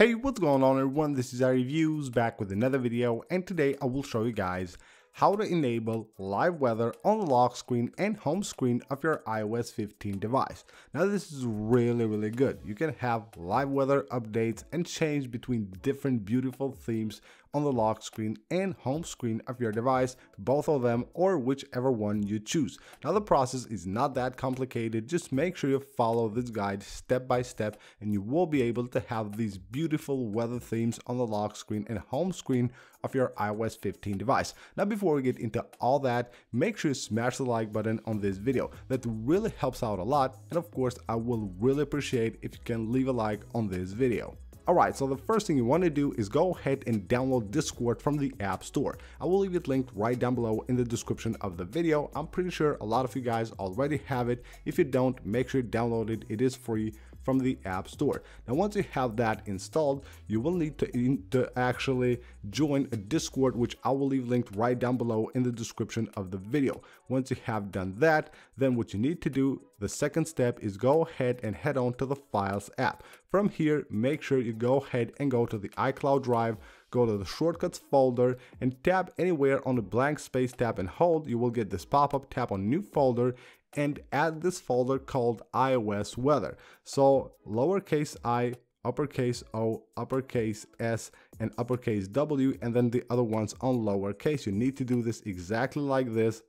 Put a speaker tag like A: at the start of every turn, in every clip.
A: Hey, what's going on everyone? This is iReviews back with another video and today I will show you guys how to enable live weather on the lock screen and home screen of your iOS 15 device. Now this is really really good. You can have live weather updates and change between different beautiful themes on the lock screen and home screen of your device, both of them or whichever one you choose. Now the process is not that complicated, just make sure you follow this guide step by step and you will be able to have these beautiful weather themes on the lock screen and home screen of your iOS 15 device. Now before we get into all that, make sure you smash the like button on this video. That really helps out a lot and of course I will really appreciate if you can leave a like on this video. Alright, so the first thing you want to do is go ahead and download Discord from the App Store. I will leave it linked right down below in the description of the video. I'm pretty sure a lot of you guys already have it. If you don't, make sure you download it. It is free from the App Store. Now, once you have that installed, you will need to, in, to actually join a Discord, which I will leave linked right down below in the description of the video. Once you have done that, then what you need to do, the second step is go ahead and head on to the Files app. From here, make sure you go ahead and go to the iCloud Drive, go to the shortcuts folder and tap anywhere on the blank space tab and hold you will get this pop-up tap on new folder and add this folder called iOS weather. So lowercase i, uppercase O, uppercase S, and uppercase W, and then the other ones on lowercase. You need to do this exactly like this.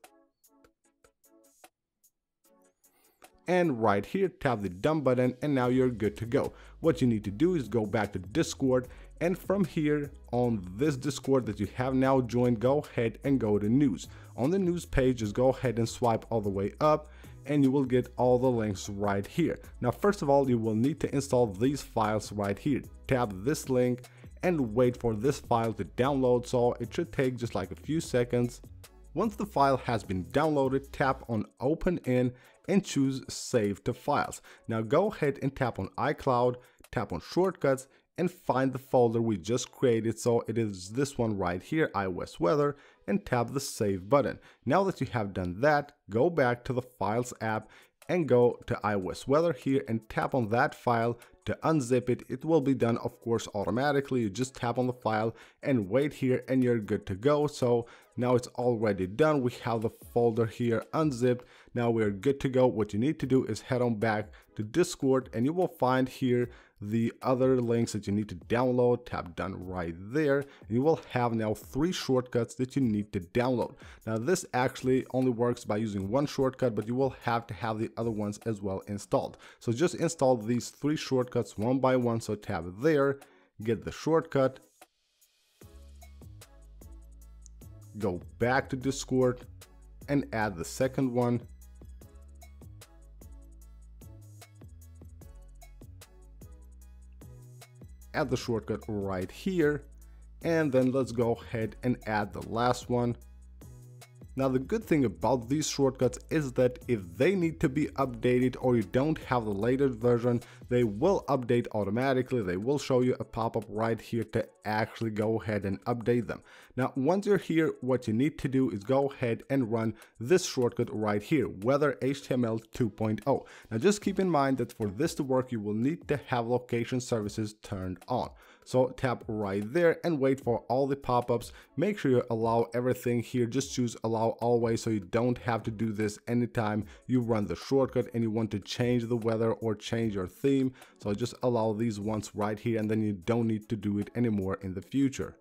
A: And right here tap the done button and now you're good to go. What you need to do is go back to discord and from here on this discord that you have now joined go ahead and go to news. On the news page just go ahead and swipe all the way up and you will get all the links right here. Now first of all you will need to install these files right here. Tap this link and wait for this file to download so it should take just like a few seconds once the file has been downloaded, tap on Open In and choose Save to Files. Now go ahead and tap on iCloud, tap on Shortcuts, and find the folder we just created. So it is this one right here, iOS Weather, and tap the Save button. Now that you have done that, go back to the Files app and go to iOS weather here and tap on that file to unzip it. It will be done of course automatically. You just tap on the file and wait here and you're good to go. So now it's already done. We have the folder here unzipped. Now we're good to go. What you need to do is head on back to Discord and you will find here the other links that you need to download, tap done right there, and you will have now three shortcuts that you need to download. Now this actually only works by using one shortcut, but you will have to have the other ones as well installed. So just install these three shortcuts one by one, so tap there, get the shortcut, go back to Discord and add the second one add the shortcut right here and then let's go ahead and add the last one now the good thing about these shortcuts is that if they need to be updated or you don't have the latest version, they will update automatically. They will show you a pop-up right here to actually go ahead and update them. Now once you're here, what you need to do is go ahead and run this shortcut right here, Weather HTML 2.0. Now just keep in mind that for this to work, you will need to have location services turned on. So tap right there and wait for all the pop-ups. Make sure you allow everything here. Just choose allow always so you don't have to do this anytime you run the shortcut and you want to change the weather or change your theme. So just allow these ones right here and then you don't need to do it anymore in the future.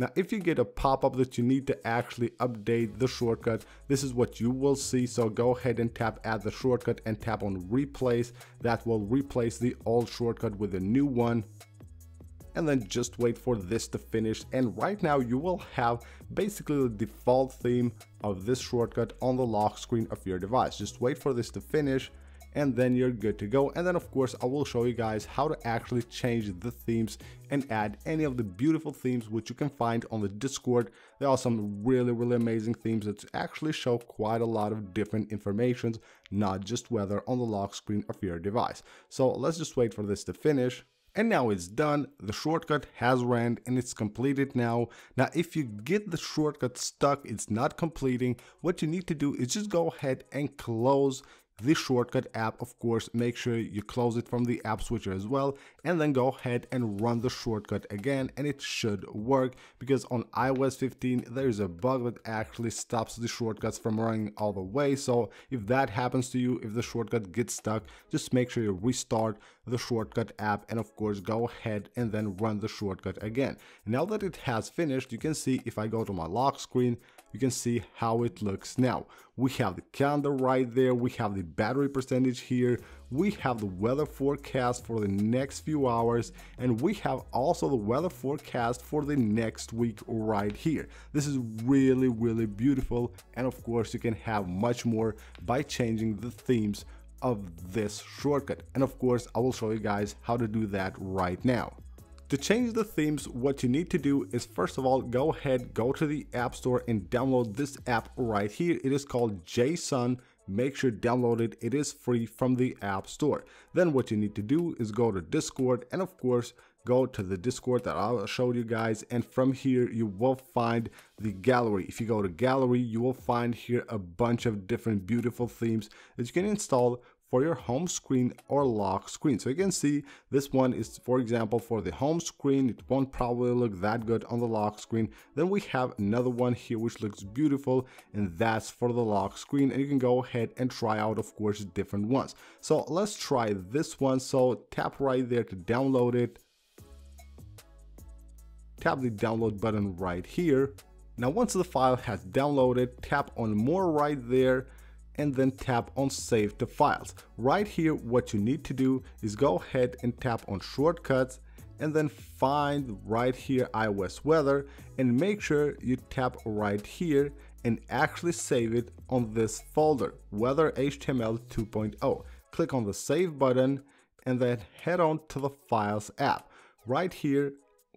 A: Now, if you get a pop-up that you need to actually update the shortcut, this is what you will see. So go ahead and tap add the shortcut and tap on replace. That will replace the old shortcut with a new one and then just wait for this to finish. And right now you will have basically the default theme of this shortcut on the lock screen of your device. Just wait for this to finish and then you're good to go. And then of course I will show you guys how to actually change the themes and add any of the beautiful themes which you can find on the discord. There are some really really amazing themes that actually show quite a lot of different informations not just weather on the lock screen of your device. So let's just wait for this to finish and now it's done, the shortcut has ran and it's completed now. Now if you get the shortcut stuck, it's not completing, what you need to do is just go ahead and close the shortcut app, of course, make sure you close it from the app switcher as well, and then go ahead and run the shortcut again, and it should work because on iOS 15, there's a bug that actually stops the shortcuts from running all the way. So if that happens to you, if the shortcut gets stuck, just make sure you restart the shortcut app and of course go ahead and then run the shortcut again. Now that it has finished, you can see if I go to my lock screen, you can see how it looks now. We have the calendar right there, we have the battery percentage here, we have the weather forecast for the next few hours, and we have also the weather forecast for the next week right here. This is really, really beautiful, and of course you can have much more by changing the themes of this shortcut. And of course, I will show you guys how to do that right now. To change the themes, what you need to do is first of all, go ahead, go to the App Store and download this app right here. It is called Jayson. Make sure download it. It is free from the App Store. Then what you need to do is go to Discord and of course, go to the Discord that I showed you guys. And from here, you will find the gallery. If you go to gallery, you will find here a bunch of different beautiful themes that you can install for your home screen or lock screen. So you can see this one is, for example, for the home screen. It won't probably look that good on the lock screen. Then we have another one here which looks beautiful and that's for the lock screen. And you can go ahead and try out, of course, different ones. So let's try this one. So tap right there to download it. Tap the download button right here. Now once the file has downloaded, tap on more right there and then tap on save the files. Right here what you need to do is go ahead and tap on shortcuts and then find right here iOS weather and make sure you tap right here and actually save it on this folder weather HTML 2.0. Click on the save button and then head on to the files app. Right here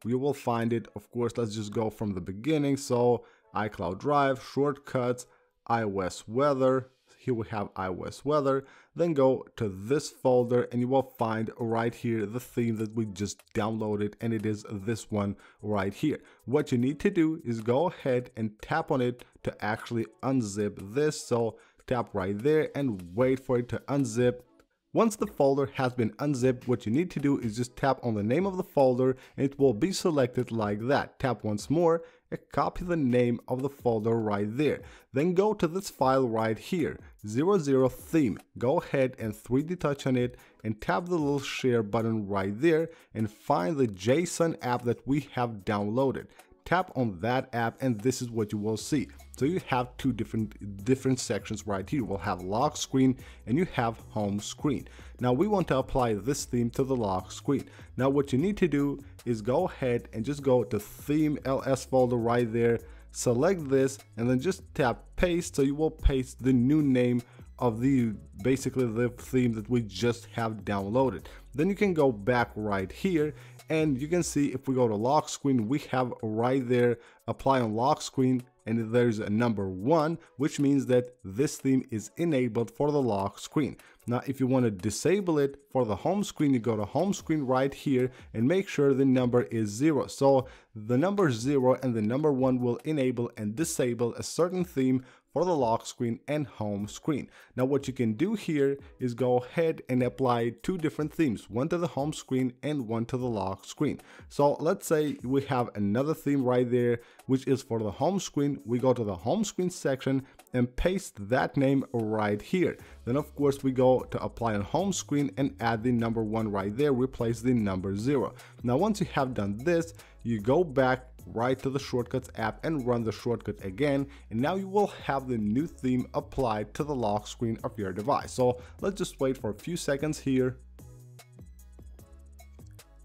A: you will find it of course let's just go from the beginning so iCloud Drive, shortcuts, iOS weather, here we have iOS weather, then go to this folder and you will find right here the theme that we just downloaded and it is this one right here. What you need to do is go ahead and tap on it to actually unzip this. So tap right there and wait for it to unzip once the folder has been unzipped, what you need to do is just tap on the name of the folder and it will be selected like that. Tap once more copy the name of the folder right there. Then go to this file right here, 00 theme. Go ahead and 3D touch on it and tap the little share button right there and find the Jayson app that we have downloaded tap on that app and this is what you will see. So you have two different different sections right here. Will have lock screen and you have home screen. Now we want to apply this theme to the lock screen. Now what you need to do is go ahead and just go to theme ls folder right there, select this and then just tap paste so you will paste the new name of the basically the theme that we just have downloaded. Then you can go back right here and you can see if we go to lock screen we have right there apply on lock screen and there's a number one which means that this theme is enabled for the lock screen. Now if you want to disable it for the home screen you go to home screen right here and make sure the number is zero. So the number zero and the number one will enable and disable a certain theme for the lock screen and home screen. Now what you can do here is go ahead and apply two different themes, one to the home screen and one to the lock screen. So let's say we have another theme right there, which is for the home screen. We go to the home screen section and paste that name right here. Then of course we go to apply on home screen and add the number one right there, replace the number zero. Now once you have done this, you go back right to the shortcuts app and run the shortcut again and now you will have the new theme applied to the lock screen of your device. So let's just wait for a few seconds here.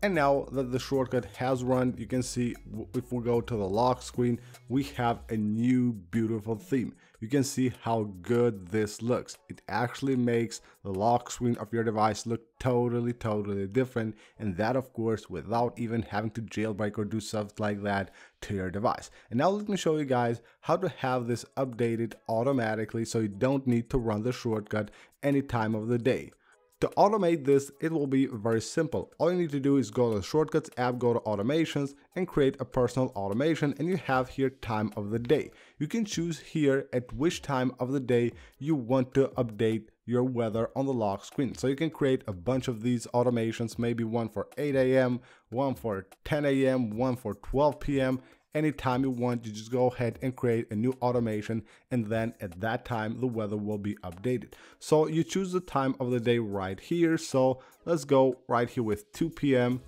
A: And now that the shortcut has run, you can see if we go to the lock screen, we have a new beautiful theme. You can see how good this looks. It actually makes the lock screen of your device look totally, totally different. And that of course, without even having to jailbreak or do stuff like that to your device. And now let me show you guys how to have this updated automatically so you don't need to run the shortcut any time of the day. To automate this, it will be very simple. All you need to do is go to Shortcuts app, go to Automations, and create a personal automation, and you have here time of the day. You can choose here at which time of the day you want to update your weather on the lock screen. So you can create a bunch of these automations, maybe one for 8 a.m., one for 10 a.m., one for 12 p.m., anytime you want you just go ahead and create a new automation and then at that time the weather will be updated. So you choose the time of the day right here. So let's go right here with 2 p.m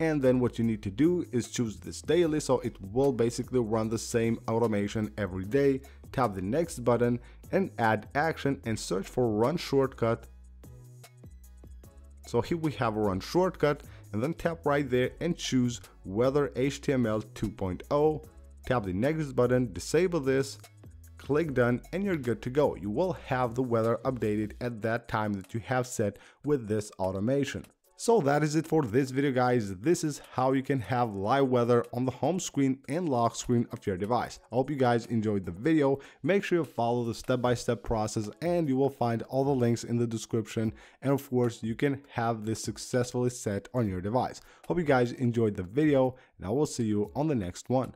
A: and then what you need to do is choose this daily. So it will basically run the same automation every day. Tap the next button and add action and search for run shortcut. So here we have a run shortcut and then tap right there and choose Weather HTML 2.0. Tap the next button, disable this, click done and you're good to go. You will have the weather updated at that time that you have set with this automation. So that is it for this video guys, this is how you can have live weather on the home screen and lock screen of your device. I hope you guys enjoyed the video, make sure you follow the step-by-step -step process and you will find all the links in the description and of course you can have this successfully set on your device. Hope you guys enjoyed the video and I will see you on the next one.